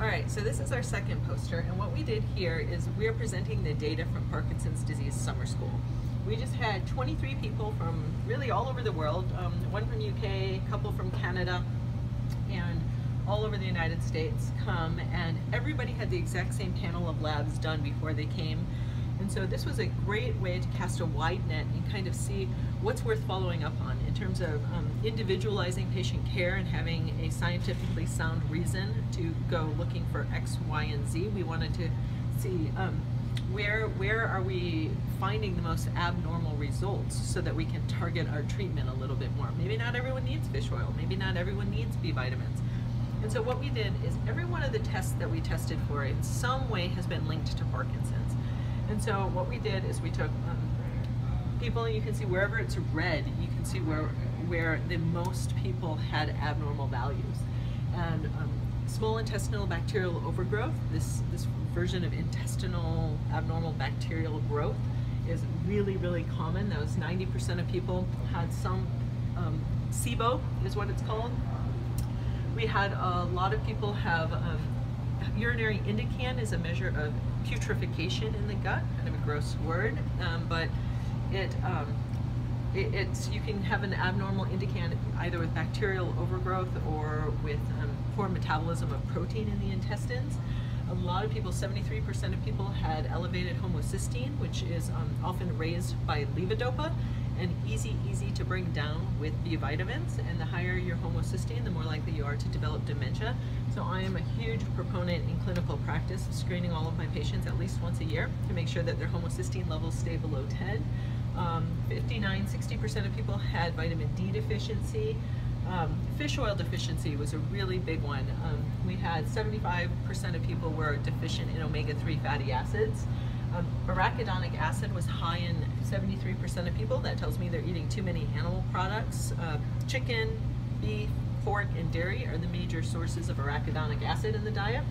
All right, so this is our second poster, and what we did here is we are presenting the data from Parkinson's Disease Summer School. We just had 23 people from really all over the world, um, one from UK, a couple from Canada, and all over the United States come, and everybody had the exact same panel of labs done before they came. So this was a great way to cast a wide net and kind of see what's worth following up on in terms of um, individualizing patient care and having a scientifically sound reason to go looking for X, Y, and Z. We wanted to see um, where where are we finding the most abnormal results so that we can target our treatment a little bit more. Maybe not everyone needs fish oil, maybe not everyone needs B vitamins. And so what we did is every one of the tests that we tested for in some way has been linked to Parkinson's. And so what we did is we took um, people, you can see wherever it's red, you can see where where the most people had abnormal values. And um, small intestinal bacterial overgrowth, this, this version of intestinal abnormal bacterial growth is really, really common. That was 90% of people had some um, SIBO is what it's called. We had a lot of people have um, urinary indican is a measure of putrefaction in the gut, kind of a gross word, um, but it, um, it, it's you can have an abnormal indican either with bacterial overgrowth or with um, poor metabolism of protein in the intestines. A lot of people, 73% of people had elevated homocysteine, which is um, often raised by levodopa and easy, easy to bring down with B vitamins. And the higher your homocysteine, the more likely you are to develop dementia. So I am a huge proponent in clinical practice of screening all of my patients at least once a year to make sure that their homocysteine levels stay below 10. Um, 59, 60% of people had vitamin D deficiency. Um, fish oil deficiency was a really big one. Um, we had 75% of people were deficient in omega-3 fatty acids. Um, arachidonic acid was high in 73% of people. That tells me they're eating too many animal products. Uh, chicken, beef, pork, and dairy are the major sources of arachidonic acid in the diet.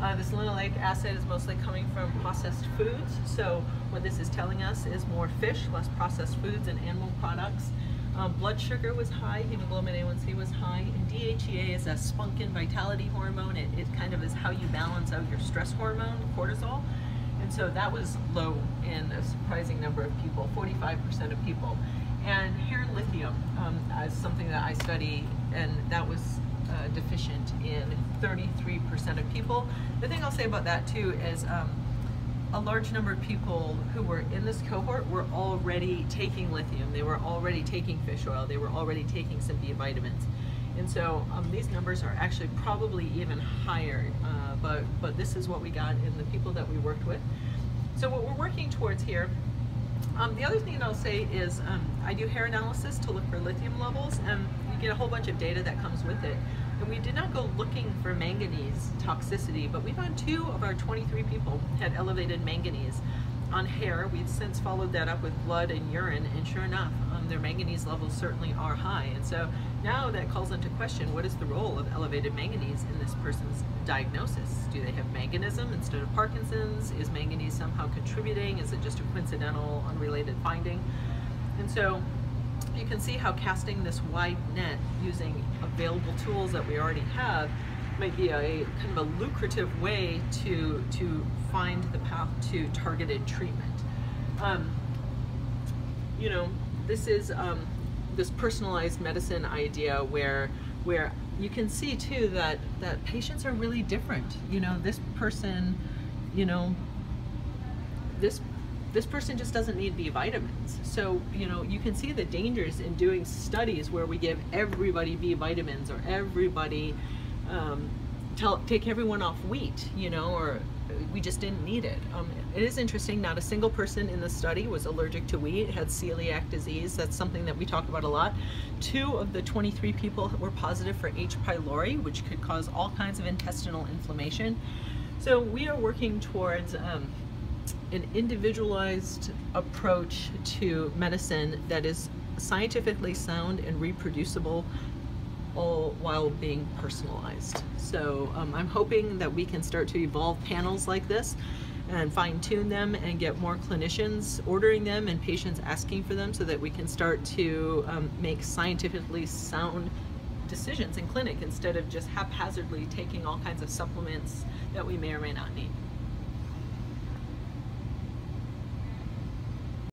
Uh, this linoleic acid is mostly coming from processed foods. So what this is telling us is more fish, less processed foods and animal products. Um, blood sugar was high, hemoglobin A1C was high, and DHEA is a spunkin vitality hormone. It, it kind of is how you balance out your stress hormone, cortisol. So that was low in a surprising number of people, 45% of people. And here lithium um, as something that I study, and that was uh, deficient in 33% of people. The thing I'll say about that too is um, a large number of people who were in this cohort were already taking lithium. They were already taking fish oil. They were already taking some B vitamins. And so um, these numbers are actually probably even higher, uh, but, but this is what we got in the people that we worked with. So what we're working towards here um, the other thing I'll say is um, I do hair analysis to look for lithium levels and you get a whole bunch of data that comes with it. And we did not go looking for manganese toxicity, but we found two of our 23 people had elevated manganese on hair. We've since followed that up with blood and urine, and sure enough, um, their manganese levels certainly are high. And so now that calls into question what is the role of elevated manganese in this person's diagnosis? Do they have manganism instead of Parkinson's? Is manganese somehow contributing? Is it just a coincidental, unrelated finding? And so you can see how casting this wide net using available tools that we already have might be a kind of a lucrative way to to find the path to targeted treatment. Um, you know, this is um, this personalized medicine idea where where you can see too that that patients are really different. You know, this person, you know, this this person just doesn't need B vitamins. So, you know, you can see the dangers in doing studies where we give everybody B vitamins or everybody um, tell, take everyone off wheat, you know, or we just didn't need it. Um, it is interesting, not a single person in the study was allergic to wheat, had celiac disease. That's something that we talk about a lot. Two of the 23 people were positive for H. pylori, which could cause all kinds of intestinal inflammation. So we are working towards um, an individualized approach to medicine that is scientifically sound and reproducible all while being personalized. So um, I'm hoping that we can start to evolve panels like this and fine tune them and get more clinicians ordering them and patients asking for them so that we can start to um, make scientifically sound decisions in clinic instead of just haphazardly taking all kinds of supplements that we may or may not need.